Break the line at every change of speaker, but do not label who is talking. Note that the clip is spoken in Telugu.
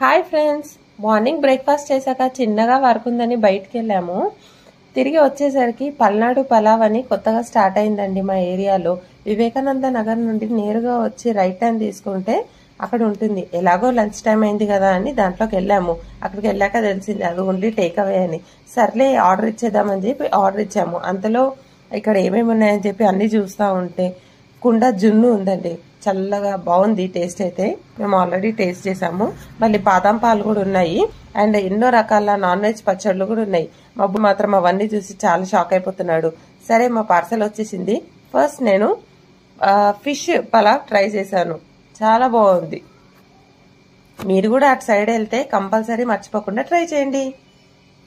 Hi friends. మార్నింగ్ బ్రేక్ఫాస్ట్ చేశాక చిన్నగా వర్క్ ఉందని బయటికి వెళ్ళాము తిరిగి వచ్చేసరికి పల్నాడు పలావ్ అని కొత్తగా స్టార్ట్ అయిందండి మా ఏరియాలో. వివేకానంద నగర్ నుండి నేరుగా వచ్చి రైట్ టైం తీసుకుంటే అక్కడ ఉంటుంది. ఎలాగో లంచ్ టైం అయింది కదా అని దాంట్లోకి వెళ్ళాము. అక్కడికి వెళ్ళాక తెలిసింది అది ఓన్లీ టేక్ అవే అని. సర్లే ఆర్డర్ ఇచ్చేద్దామని చెప్పి ఆర్డర్ ఇచ్చాము. అంతలో ఇక్కడ ఏమేమి ఉన్నాయని చెప్పి అన్ని చూస్తూ ఉంటే కుండ జున్ను ఉందండి. చల్లగా బాగుంది టేస్ట్ అయితే. మేము ఆల్రెడీ టేస్ట్ చేసాము. మళ్ళీ బాదం పాలు కూడా ఉన్నాయి. అండ్ ఎన్నో రకాల నాన్ వెజ్ పచ్చళ్ళు కూడా ఉన్నాయి. మబ్బు మాత్రం అవన్నీ చూసి చాలా షాక్ అయిపోతున్నాడు. సరే మా పార్సల్ వచ్చేసింది. ఫస్ట్ నేను ఫిష్ పలావ్ ట్రై చేశాను. చాలా బాగుంది. మీరు కూడా అటు సైడ్ వెళ్తే కంపల్సరీ మర్చిపోకుండా ట్రై చేయండి.